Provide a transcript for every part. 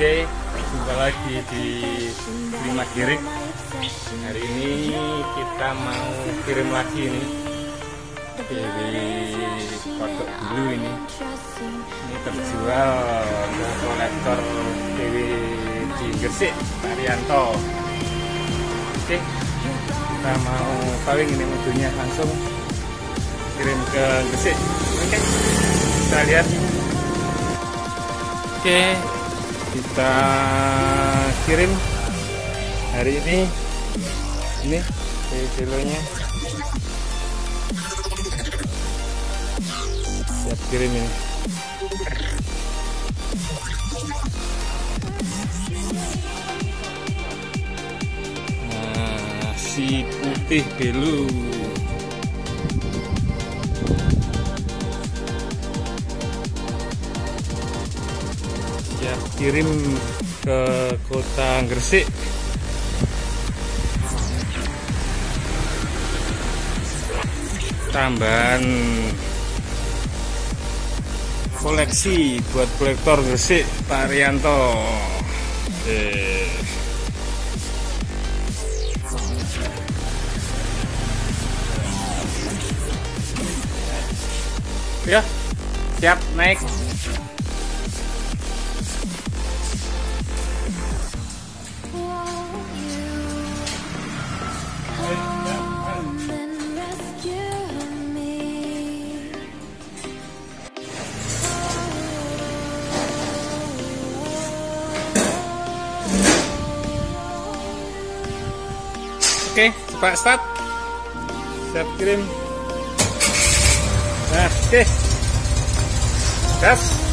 Oke, jumpa lagi di Lima Girik. Hari ini kita mau kirim lagi ini dari kodok dulu ini. Ini terjual ke kolektor DW di Gresik, Pak Rianto. Oke, kita mau paling ini mobilnya langsung kirim ke Gresik. Oke, kita lihat. Oke, kita kirim hari ini. Ini kilonya siap kirim ini. Nah si putih belu kirim ke kota Gresik. Tambahan koleksi buat kolektor Gresik Pak Rianto. Eh. ya siap naik Oke, Pak start. Siap kirim. Nah, oke. Gas.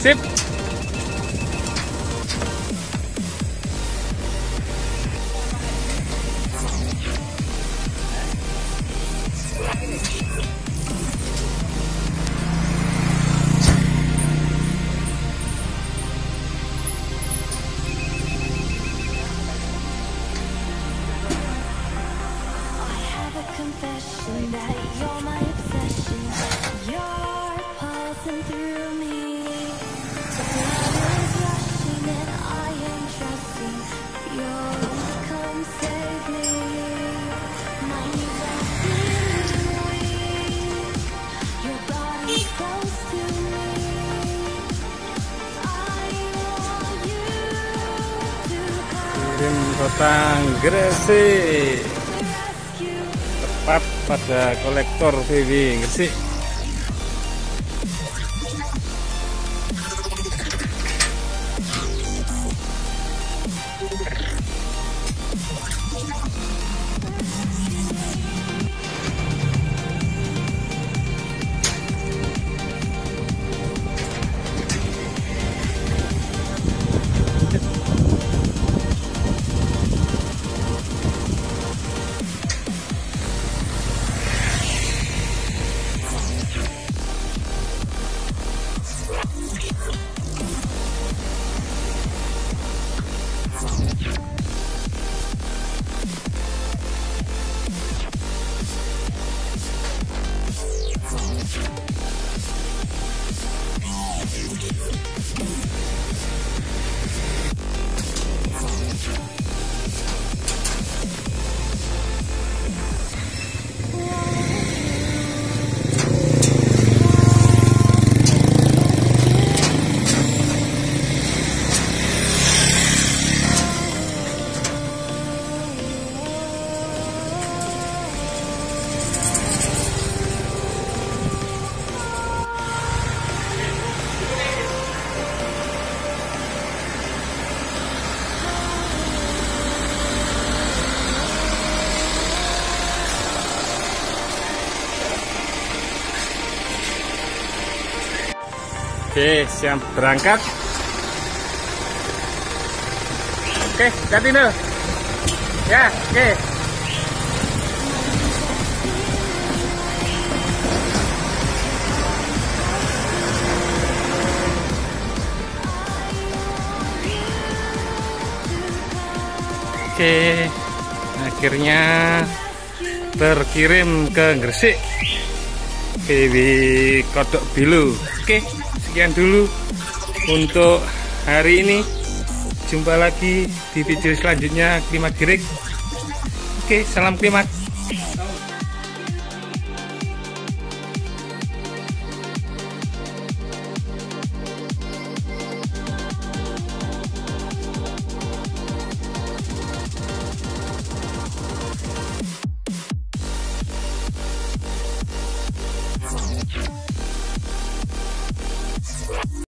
Sip. have a confession that you're my obsession. You're pulsing through me. Kirim kota Gresik. Tepat pada kolektor VW Gresik. Oke, siap berangkat. Oke, hati Nul. Ya, oke. Oke, akhirnya terkirim ke Gresik. PW Kodok Bilu. Oke, sekian dulu untuk hari ini. Jumpa lagi di video selanjutnya Klimak Girik. Oke, salam Klimak.